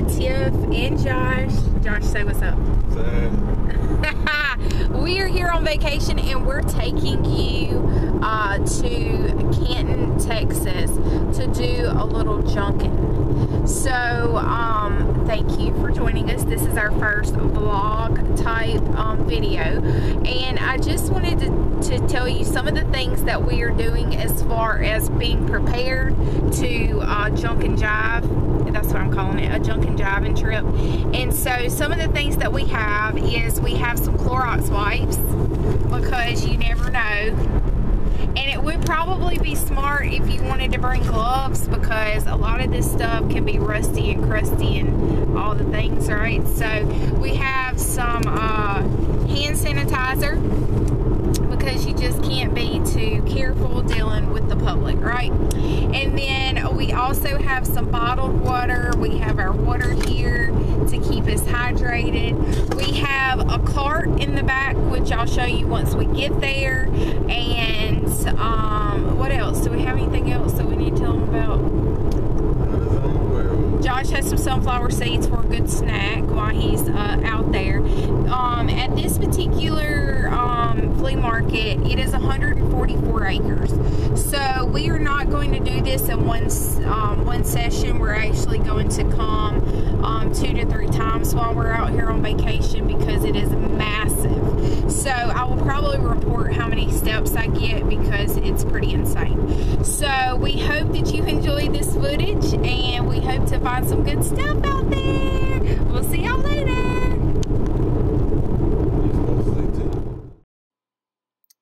with Tiff and Josh. Josh, say what's up. we are here on vacation and we're taking you uh, to Canton, Texas to do a little junking. So, um, thank you for joining us. This is our first vlog type um, video. And I just wanted to, to tell you some of the things that we are doing as far as being prepared to uh, junk and jive. That's what I'm calling it, a junk and jiving trip. And so some of the things that we have is we have some Clorox wipes because you never know and it would probably be smart if you wanted to bring gloves because a lot of this stuff can be rusty and crusty and all the things, right? So we have some uh, hand sanitizer because you just can't be too careful dealing with the public, right? And then we also have some bottled water. We have our water here to keep us hydrated. We have a cart in the back, which I'll show you once we get there. And um, what else? Do we have anything else that we need to tell them about? Josh has some sunflower seeds for a good snack while he's uh, out there. Um, at this particular um, flea market, it is 144 acres. So we are not going to do this in one um, one session. We're actually going to come um, two to three times while we're out here on vacation because it is massive. So I will probably report how many steps I get because it's pretty insane. So we hope that you enjoyed this footage and we hope to find some good stuff out there. We'll see y'all later.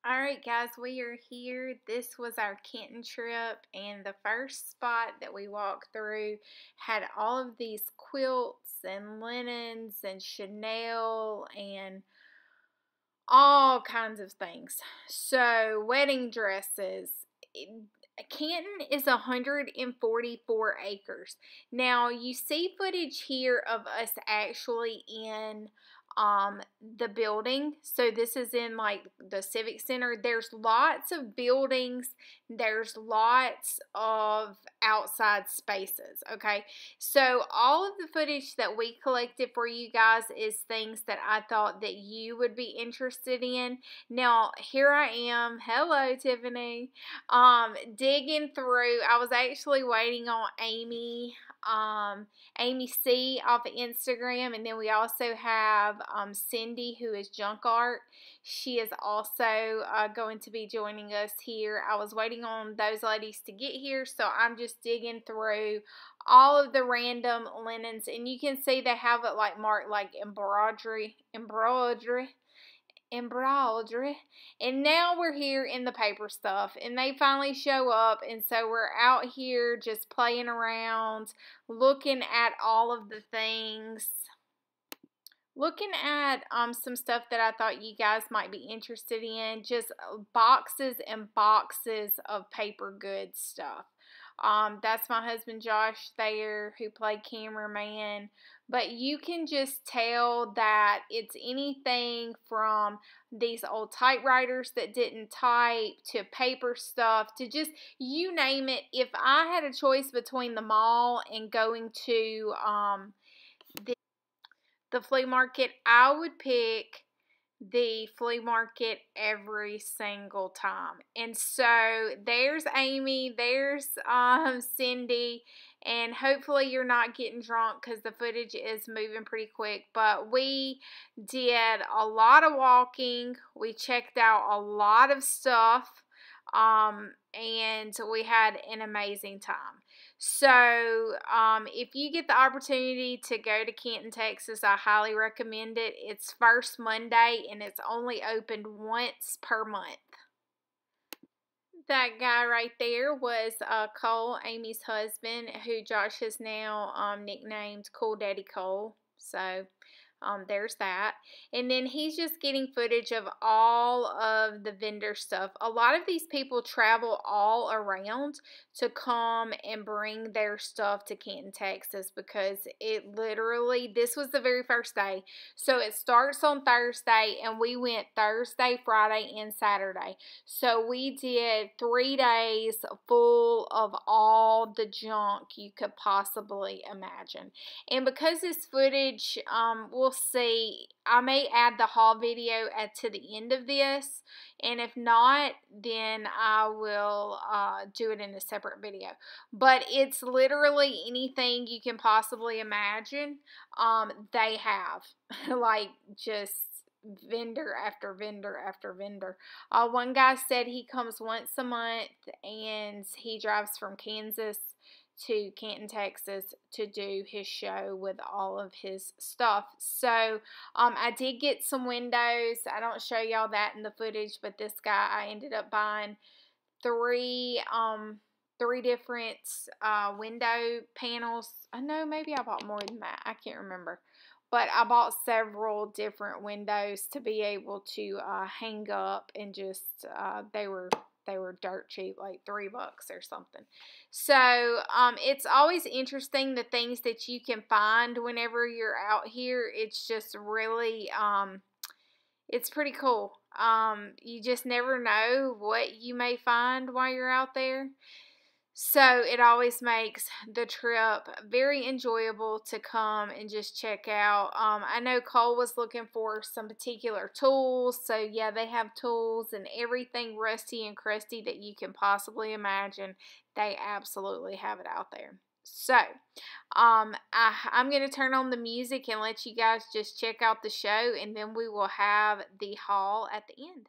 All right, guys, we are here. This was our Canton trip, and the first spot that we walked through had all of these quilts and linens and chenille and all kinds of things. So, wedding dresses. Canton is 144 acres. Now, you see footage here of us actually in um the building. So this is in like the civic center. There's lots of buildings. There's lots of outside spaces okay? So all of the footage that we collected for you guys is things that i thought that you would be interested in. Now here i am. Hello tiffany. Um digging through. I was actually waiting on amy um, Amy C off of Instagram, and then we also have um, Cindy, who is Junk Art. She is also uh, going to be joining us here. I was waiting on those ladies to get here, so I'm just digging through all of the random linens, and you can see they have it like marked like embroidery, embroidery embroidery. And now we're here in the paper stuff and they finally show up and so we're out here just playing around, looking at all of the things. Looking at um, some stuff that I thought you guys might be interested in, just uh, boxes and boxes of paper goods stuff. Um, that's my husband Josh there who played cameraman. But you can just tell that it's anything from these old typewriters that didn't type to paper stuff to just you name it. If I had a choice between the mall and going to um, the, the flea market, I would pick the flea market every single time. And so there's Amy, there's um, Cindy, and hopefully you're not getting drunk because the footage is moving pretty quick. But we did a lot of walking, we checked out a lot of stuff, um, and we had an amazing time. So, um, if you get the opportunity to go to Canton, Texas, I highly recommend it. It's first Monday and it's only opened once per month. That guy right there was uh, Cole, Amy's husband, who Josh has now um, nicknamed Cool Daddy Cole. So, um, there's that. And then he's just getting footage of all of the vendor stuff. A lot of these people travel all around to come and bring their stuff to Canton, Texas because it literally, this was the very first day. So it starts on Thursday and we went Thursday, Friday, and Saturday. So we did three days full of all the junk you could possibly imagine. And because this footage, um, we'll see. I may add the haul video at to the end of this, and if not, then I will uh, do it in a separate video. But it's literally anything you can possibly imagine. Um, they have like just vendor after vendor after vendor. Uh, one guy said he comes once a month and he drives from Kansas to Canton, Texas to do his show with all of his stuff. So um, I did get some windows. I don't show y'all that in the footage, but this guy I ended up buying three um three different uh, window panels. I know maybe I bought more than that. I can't remember. But I bought several different windows to be able to uh, hang up and just, uh, they were they were dirt cheap, like three bucks or something. So um, it's always interesting the things that you can find whenever you're out here. It's just really, um, it's pretty cool. Um, you just never know what you may find while you're out there. So it always makes the trip very enjoyable to come and just check out. Um, I know Cole was looking for some particular tools. So yeah, they have tools and everything rusty and crusty that you can possibly imagine. They absolutely have it out there. So, um, I, I'm going to turn on the music and let you guys just check out the show, and then we will have the haul at the end.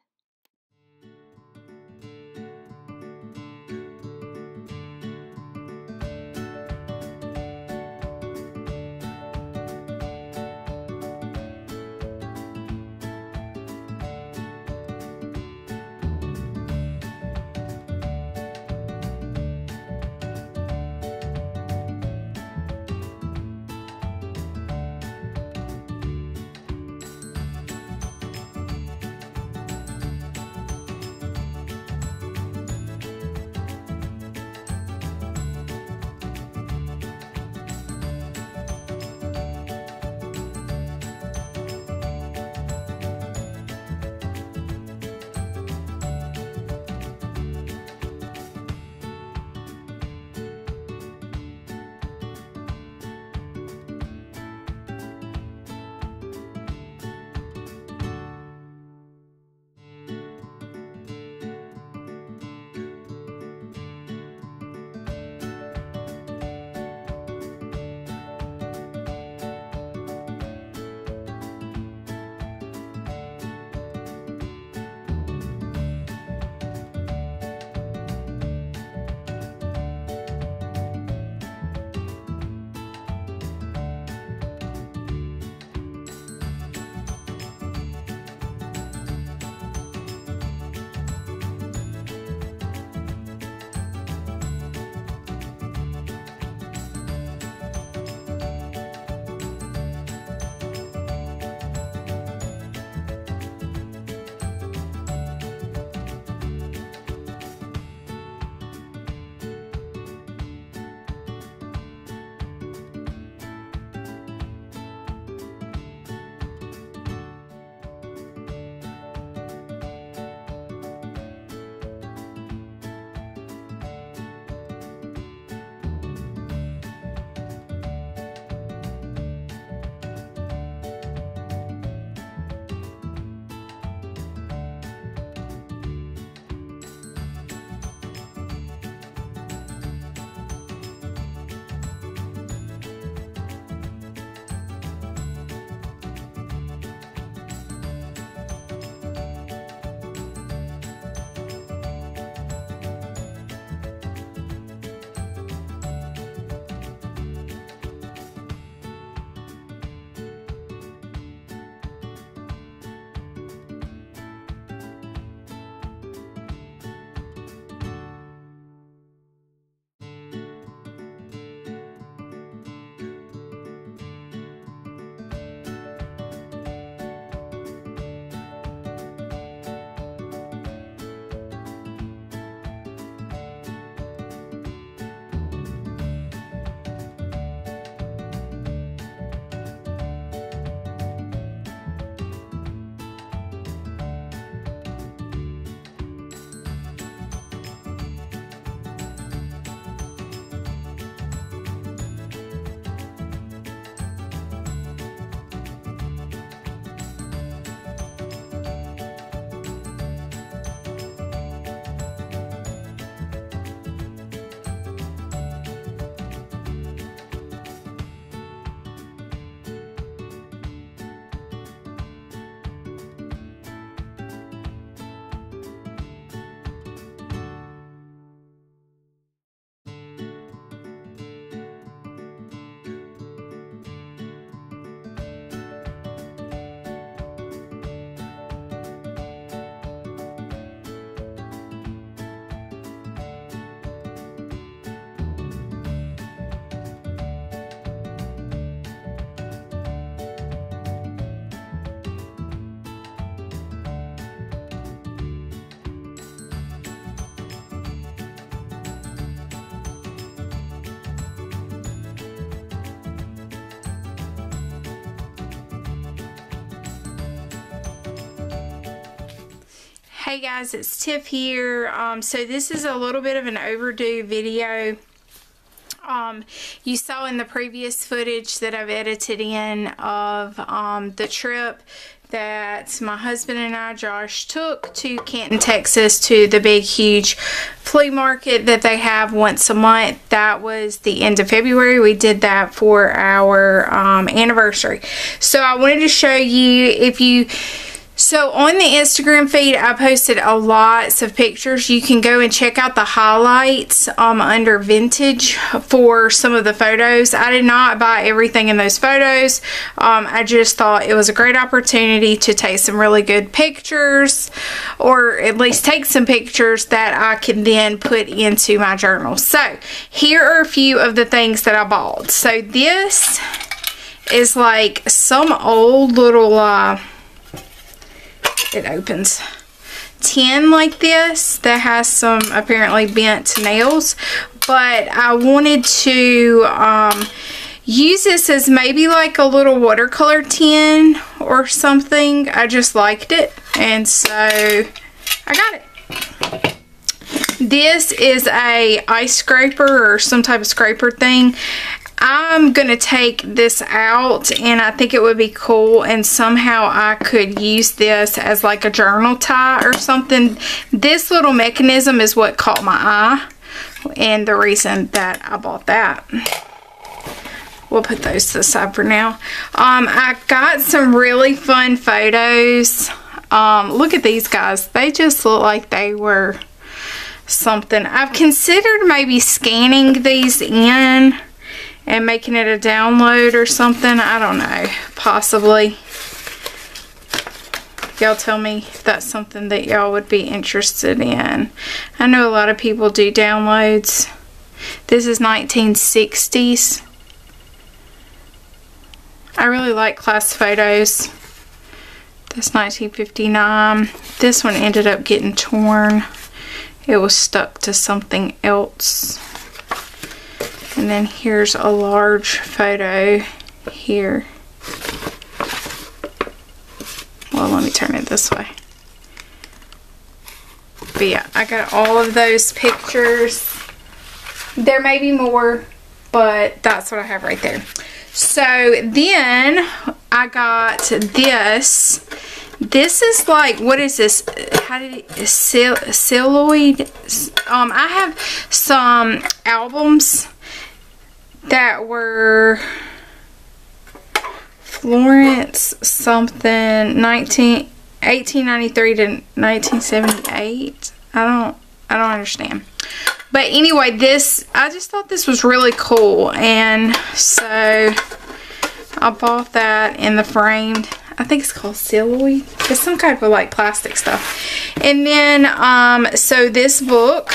Hey guys, it's Tiff here. Um, so this is a little bit of an overdue video. Um, you saw in the previous footage that I've edited in of um, the trip that my husband and I, Josh, took to Canton, Texas to the big, huge flea market that they have once a month. That was the end of February. We did that for our um, anniversary. So I wanted to show you if you so on the Instagram feed, I posted a lots of pictures. You can go and check out the highlights um, under vintage for some of the photos. I did not buy everything in those photos. Um, I just thought it was a great opportunity to take some really good pictures or at least take some pictures that I can then put into my journal. So here are a few of the things that I bought. So this is like some old little... Uh, it opens tin like this that has some apparently bent nails but I wanted to um, use this as maybe like a little watercolor tin or something. I just liked it and so I got it. This is a ice scraper or some type of scraper thing I'm going to take this out and I think it would be cool and somehow I could use this as like a journal tie or something. This little mechanism is what caught my eye and the reason that I bought that. We'll put those to the side for now. Um, I got some really fun photos. Um, look at these guys. They just look like they were something. I've considered maybe scanning these in and making it a download or something. I don't know. Possibly. Y'all tell me if that's something that y'all would be interested in. I know a lot of people do downloads. This is 1960s. I really like class photos. This 1959. This one ended up getting torn. It was stuck to something else. And then here's a large photo here. Well, let me turn it this way. But yeah, I got all of those pictures. There may be more, but that's what I have right there. So then I got this. This is like, what is this? How did it, celluloid? Um, I have some albums that were Florence something 19 1893 to 1978 I don't I don't understand. But anyway this I just thought this was really cool and so I bought that in the framed I think it's called celluloid it's some kind of like plastic stuff. And then um so this book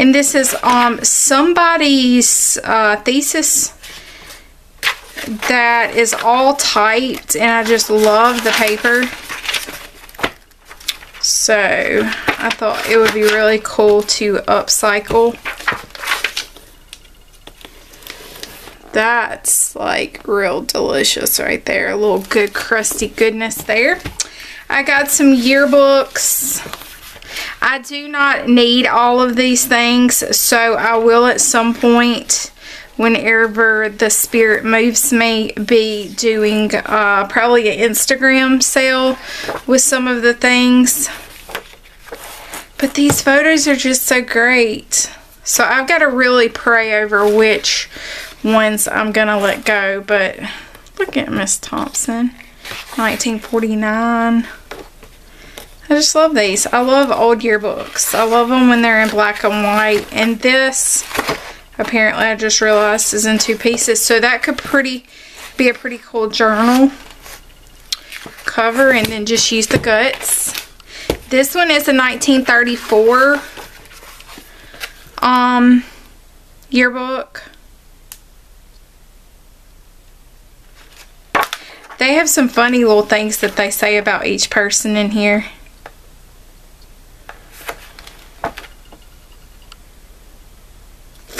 And this is um, somebody's uh, thesis that is all typed and I just love the paper. So I thought it would be really cool to upcycle. That's like real delicious right there. A little good crusty goodness there. I got some yearbooks. I do not need all of these things, so I will at some point whenever the spirit moves me be doing uh, probably an Instagram sale with some of the things. But these photos are just so great. So I've got to really pray over which ones I'm going to let go. But look at Miss Thompson. 1949. I just love these. I love old yearbooks. I love them when they're in black and white. And this, apparently I just realized, is in two pieces. So that could pretty be a pretty cool journal cover and then just use the guts. This one is a 1934 um, yearbook. They have some funny little things that they say about each person in here.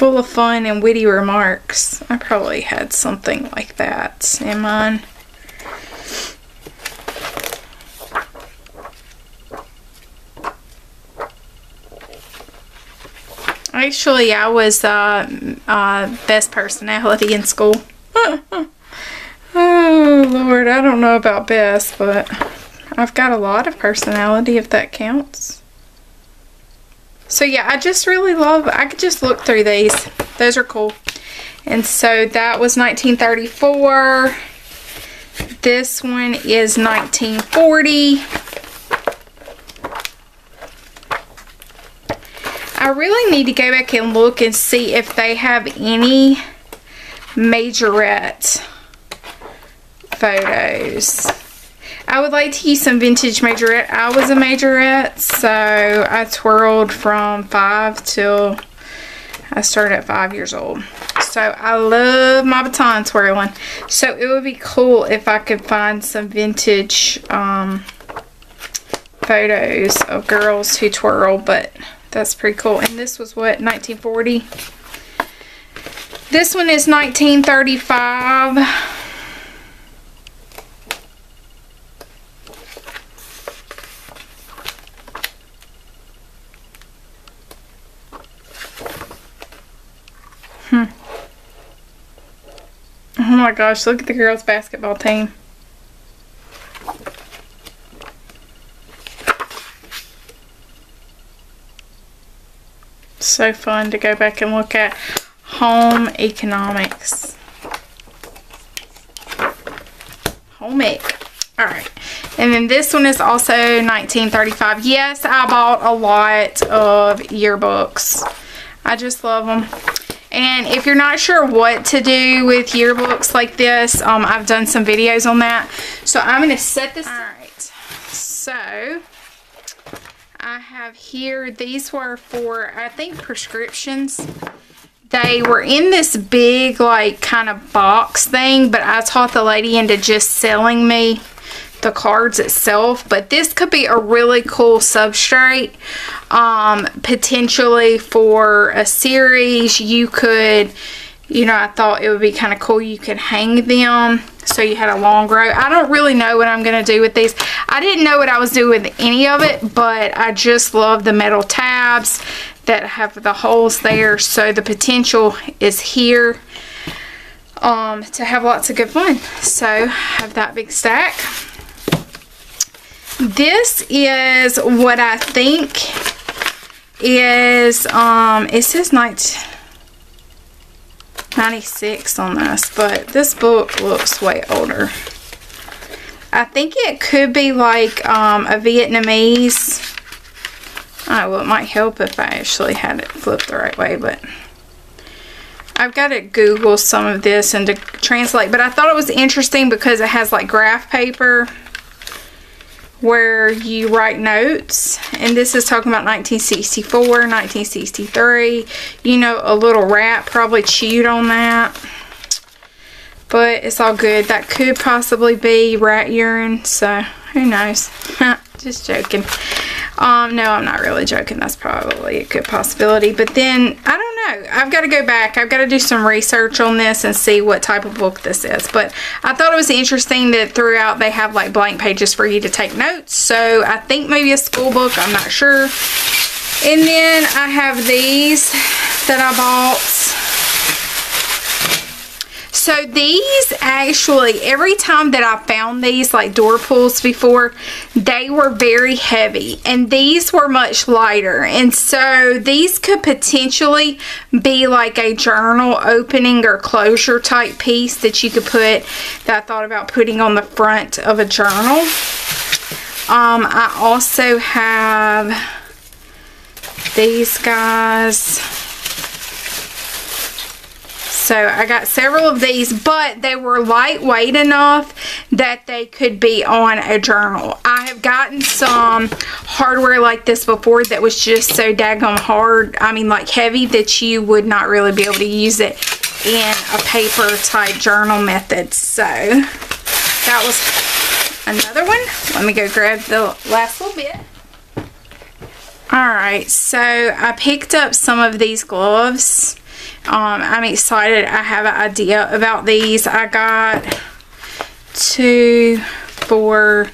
full of fun and witty remarks. I probably had something like that in mine. Actually, I was uh, uh, best personality in school. oh, Lord, I don't know about best, but I've got a lot of personality if that counts. So, yeah, I just really love, I could just look through these. Those are cool. And so that was 1934. This one is 1940. I really need to go back and look and see if they have any majorette photos. I would like to use some vintage majorette. I was a majorette, so I twirled from five till I started at five years old. So I love my baton twirling. So it would be cool if I could find some vintage um, photos of girls who twirl, but that's pretty cool. And this was what, 1940? This one is 1935. My gosh, look at the girls' basketball team. so fun to go back and look at home economics. Home ec. Alright. And then this one is also 1935. Yes, I bought a lot of yearbooks. I just love them. And if you're not sure what to do with yearbooks like this, um, I've done some videos on that. So I'm going to set this. Alright. So I have here, these were for, I think, prescriptions. They were in this big, like, kind of box thing, but I taught the lady into just selling me the cards itself but this could be a really cool substrate um, potentially for a series you could you know I thought it would be kind of cool you could hang them so you had a long row. I don't really know what I'm to do with these. I didn't know what I was doing with any of it, but I just love the metal tabs that have the holes there. So the potential is here um, to have lots of good fun. So have that big stack. This is what I think is, um, it says night 96 on this, but this book looks way older. I think it could be like um, a Vietnamese. I well, it might help if I actually had it flipped the right way, but I've got to Google some of this and to translate. But I thought it was interesting because it has like graph paper where you write notes and this is talking about 1964 1963 you know a little rat probably chewed on that but it's all good. That could possibly be rat urine so who knows just joking um no i'm not really joking that's probably a good possibility but then i don't know. I've got to go back. I've got to do some research on this and see what type of book this is. But I thought it was interesting that throughout they have like blank pages for you to take notes. So I think maybe a school book. I'm not sure. And then I have these that I bought so these actually, every time that I found these like door pulls before, they were very heavy and these were much lighter. And so these could potentially be like a journal opening or closure type piece that you could put, that I thought about putting on the front of a journal. Um, I also have these guys so I got several of these, but they were lightweight enough that they could be on a journal. I have gotten some hardware like this before that was just so daggone hard, I mean like heavy, that you would not really be able to use it in a paper type journal method. So that was another one. Let me go grab the last little bit. Alright, so I picked up some of these gloves um, I'm excited. I have an idea about these. I got two, four,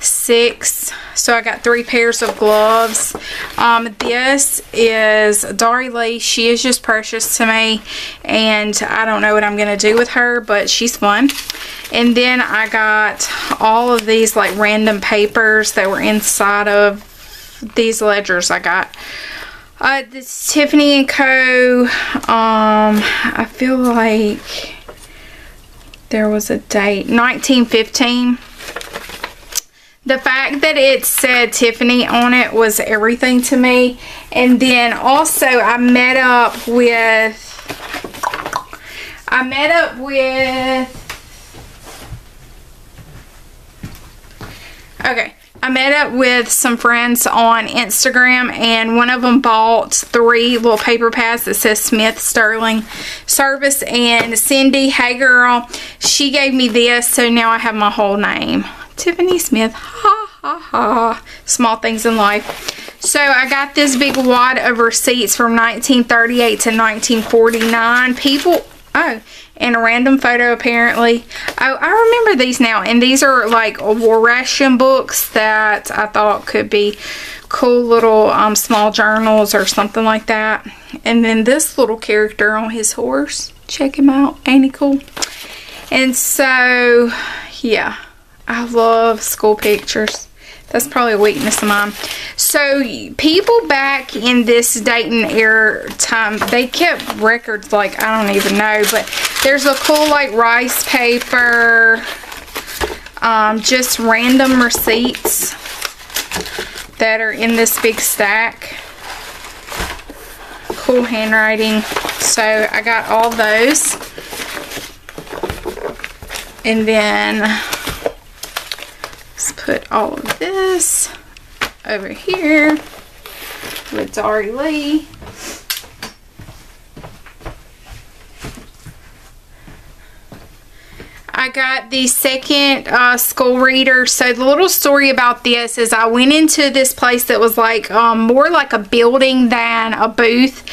six. So I got three pairs of gloves. Um, this is Dari Lee. She is just precious to me and I don't know what I'm gonna do with her but she's fun. And then I got all of these like random papers that were inside of these ledgers I got uh, this Tiffany & Co. Um, I feel like there was a date 1915 the fact that it said Tiffany on it was everything to me and then also I met up with I met up with okay I met up with some friends on Instagram and one of them bought three little paper pads that says Smith Sterling Service and Cindy, hey girl, she gave me this so now I have my whole name. Tiffany Smith, ha ha ha, small things in life. So I got this big wad of receipts from 1938 to 1949. People, oh, and a random photo apparently. Oh, I remember these now. And these are like war ration books that I thought could be cool little um, small journals or something like that. And then this little character on his horse. Check him out. Ain't he cool? And so, yeah. I love school pictures. That's probably a weakness of mine. So people back in this Dayton era time, they kept records like, I don't even know, but there's a cool like rice paper, um, just random receipts that are in this big stack. Cool handwriting. So I got all those. And then Let's put all of this over here with Dari Lee. I got the second uh, school reader. So the little story about this is I went into this place that was like um, more like a building than a booth.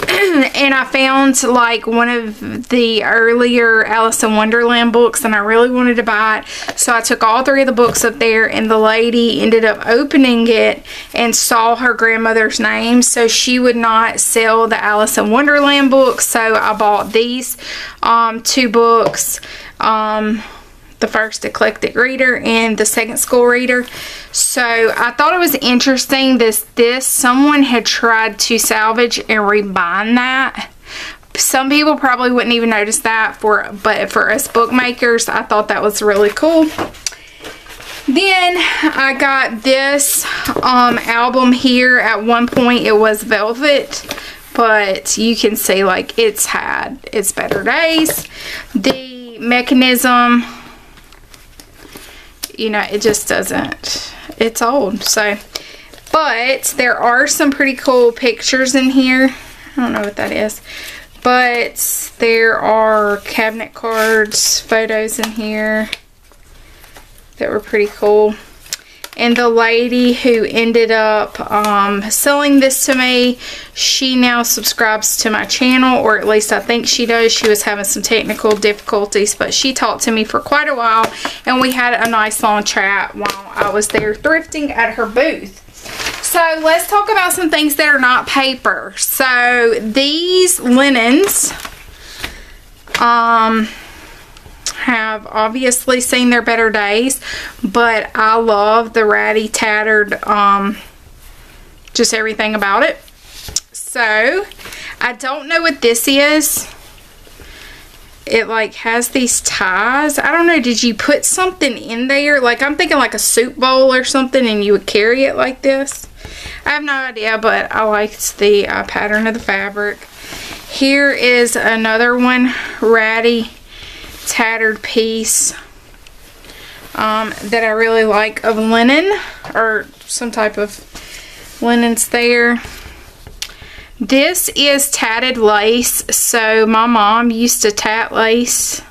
and I found like one of the earlier Alice in Wonderland books and I really wanted to buy it. So I took all three of the books up there and the lady ended up opening it and saw her grandmother's name. So she would not sell the Alice in Wonderland books. So I bought these um, two books um, the first eclectic reader and the second school reader. So I thought it was interesting this this someone had tried to salvage and rebind that. Some people probably wouldn't even notice that for but for us bookmakers I thought that was really cool. Then I got this um, album here. At one point it was velvet but you can see like it's had its better days. The mechanism. You know it just doesn't it's old so but there are some pretty cool pictures in here. I don't know what that is. But there are cabinet cards photos in here that were pretty cool and the lady who ended up um, selling this to me she now subscribes to my channel or at least I think she does. She was having some technical difficulties but she talked to me for quite a while and we had a nice long chat while I was there thrifting at her booth. So let's talk about some things that are not paper. So these linens um have obviously seen their better days, but I love the ratty, tattered, um, just everything about it. So, I don't know what this is. It like has these ties. I don't know, did you put something in there? Like I'm thinking like a soup bowl or something and you would carry it like this. I have no idea, but I liked the uh, pattern of the fabric. Here is another one, ratty tattered piece um, that I really like of linen or some type of linens there. This is tatted lace. So my mom used to tat lace.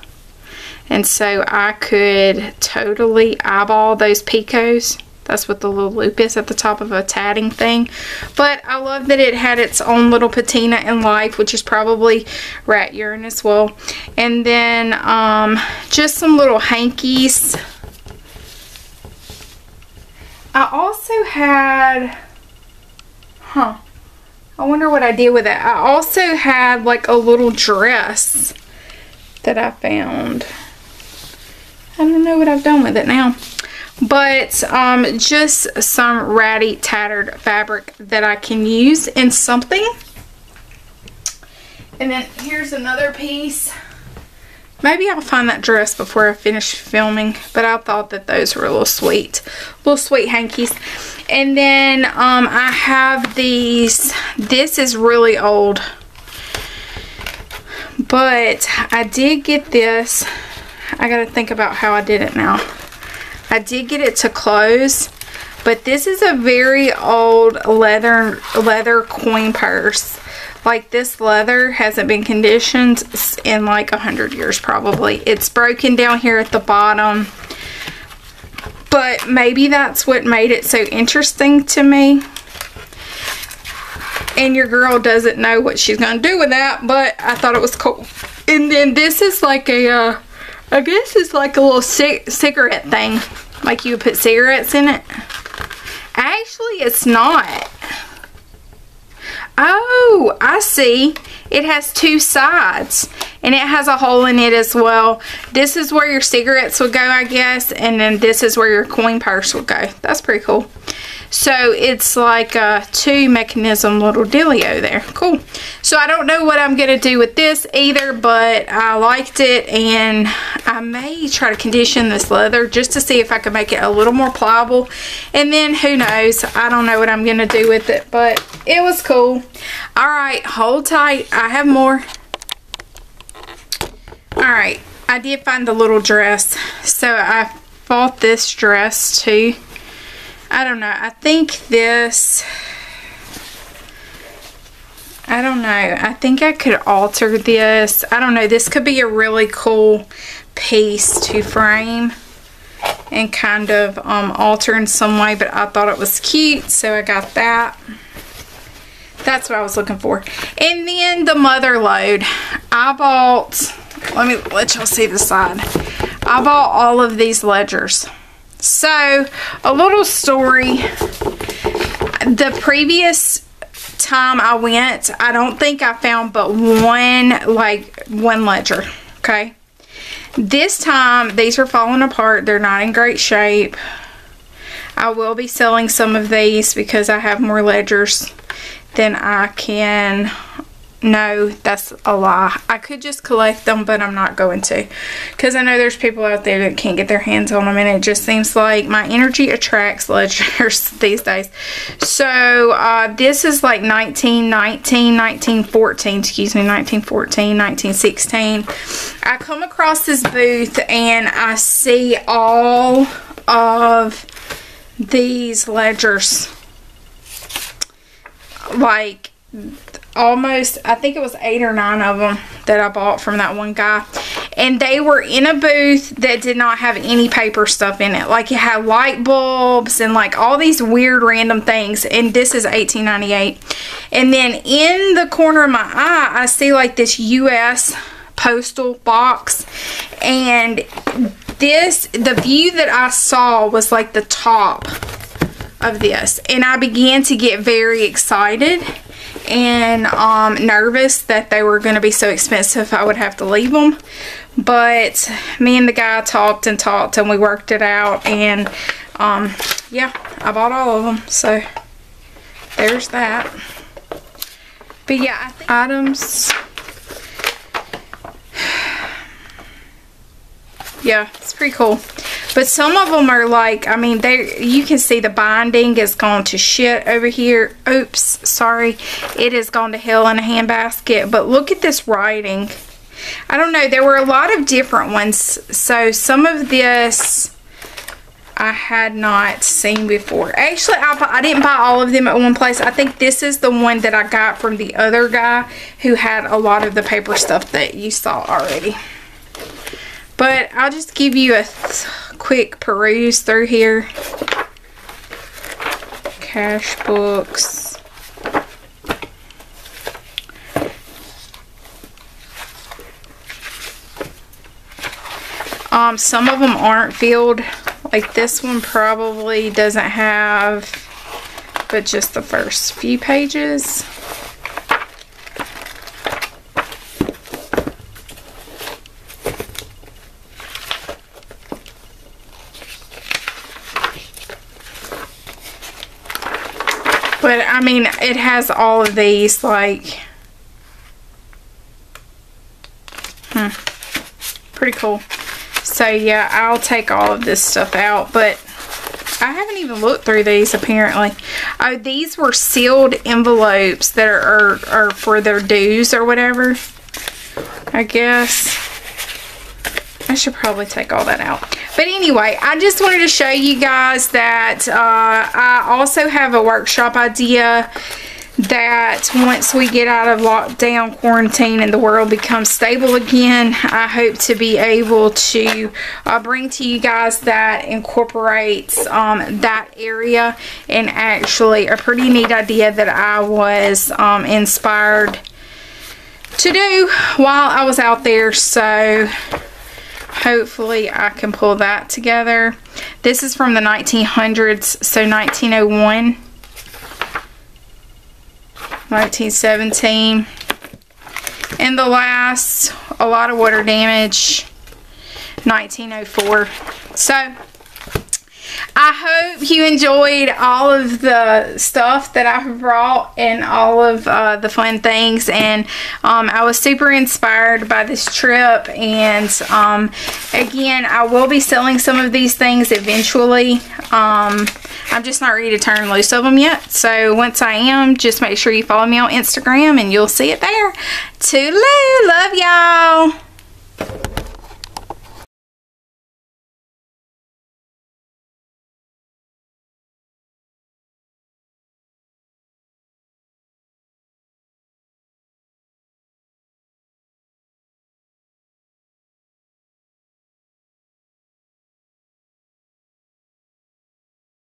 And so I could totally eyeball those picos. That's what the little loop is at the top of a tatting thing. But I love that it had its own little patina in life, which is probably rat urine as well. And then um, just some little hankies. I also had, huh, I wonder what I did with it. I also had like a little dress that I found. I don't know what I've done with it now. But um, just some ratty, tattered fabric that I can use in something. And then here's another piece. Maybe I'll find that dress before I finish filming, but I thought that those were a little sweet. Little sweet hankies. And then um, I have these. This is really old. But I did get this. I gotta think about how I did it now. I did get it to close. But this is a very old leather leather coin purse. Like this leather hasn't been conditioned in like a hundred years probably. It's broken down here at the bottom but maybe that's what made it so interesting to me. And your girl doesn't know what she's gonna do with that but I thought it was cool. And then this is like a uh, I guess it's like a little cigarette thing like you would put cigarettes in it actually it's not Oh, I see. It has two sides and it has a hole in it as well. This is where your cigarettes would go, I guess, and then this is where your coin purse would go. That's pretty cool. So it's like a two mechanism little dealio there. Cool. So I don't know what I'm going to do with this either, but I liked it and I may try to condition this leather just to see if I can make it a little more pliable. And then who knows, I don't know what I'm going to do with it, but it was cool. All right, hold tight. I have more. All right, I did find the little dress. So I bought this dress too. I don't know. I think this... I don't know. I think I could alter this. I don't know. This could be a really cool piece to frame and kind of um, alter in some way, but I thought it was cute, so I got that. That's what I was looking for. And then the mother load. I bought, let me let y'all see the side. I bought all of these ledgers. So, a little story. The previous time I went, I don't think I found but one, like, one ledger, okay? This time, these are falling apart. They're not in great shape. I will be selling some of these because I have more ledgers than I can no, that's a lie. I could just collect them, but I'm not going to. Because I know there's people out there that can't get their hands on them, and it just seems like my energy attracts ledgers these days. So, uh, this is like 1919, 1914, excuse me, 1914, 1916. I come across this booth, and I see all of these ledgers. Like almost, I think it was eight or nine of them that I bought from that one guy. And they were in a booth that did not have any paper stuff in it. Like it had light bulbs and like all these weird random things. And this is 1898. And then in the corner of my eye, I see like this U.S. postal box. And this, the view that I saw was like the top of this. And I began to get very excited and um, nervous that they were going to be so expensive I would have to leave them. But me and the guy talked and talked and we worked it out and um, yeah, I bought all of them. So there's that. But yeah, items. Yeah, it's pretty cool. But some of them are like, I mean, they you can see the binding is gone to shit over here. Oops, sorry. It has gone to hell in a handbasket. But look at this writing. I don't know. There were a lot of different ones. So some of this I had not seen before. Actually, I, I didn't buy all of them at one place. I think this is the one that I got from the other guy who had a lot of the paper stuff that you saw already. But I'll just give you a quick peruse through here. Cash books. Um, some of them aren't filled Like this one probably doesn't have but just the first few pages. But I mean, it has all of these like, hmm, pretty cool. So yeah, I'll take all of this stuff out, but I haven't even looked through these apparently. Oh, these were sealed envelopes that are, are, are for their dues or whatever. I guess. Should probably take all that out. But anyway, I just wanted to show you guys that uh, I also have a workshop idea that once we get out of lockdown quarantine and the world becomes stable again I hope to be able to uh, bring to you guys that incorporates um, that area and actually a pretty neat idea that I was um, inspired to do while I was out there so hopefully I can pull that together. This is from the 1900s so 1901 1917 and the last a lot of water damage. 1904 so I hope you enjoyed all of the stuff that I brought and all of uh, the fun things and um, I was super inspired by this trip and um, again I will be selling some of these things eventually um, I'm just not ready to turn loose of them yet so once I am just make sure you follow me on Instagram and you'll see it there. Toodaloo! Love y'all!